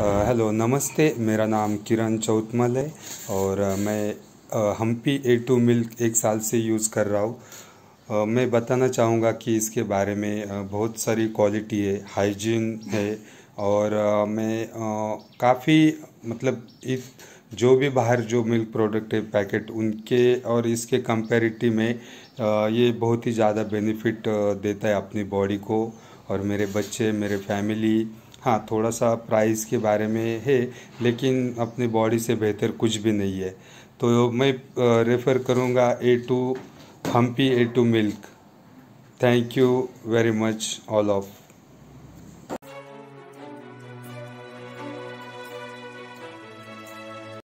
Hello, नमस्ते, मेरा नाम किरण चौतमल है और मैं हम्पी ए टू मिल्क एक साल से यूज़ कर रहा हूँ। मैं बताना चाहूँगा कि इसके बारे में बहुत सारी क्वालिटी है, हाइजीन है और मैं काफ़ी मतलब इस जो भी बाहर जो मिल्क प्रोडक्ट है, पैकेट, उनके और इसके कंपैरिटिव में ये बहुत ही ज़्यादा बेनिफिट देता है अपनी बॉडी को और मेरे बच्चे, मेरे फैमिली हाँ थोड़ा सा प्राइस के बारे में है, लेकिन अपनी बॉडी से बेहतर कुछ भी नहीं है। तो मैं रेफ़र करूँगा A two Hampi A two milk thank you very much all of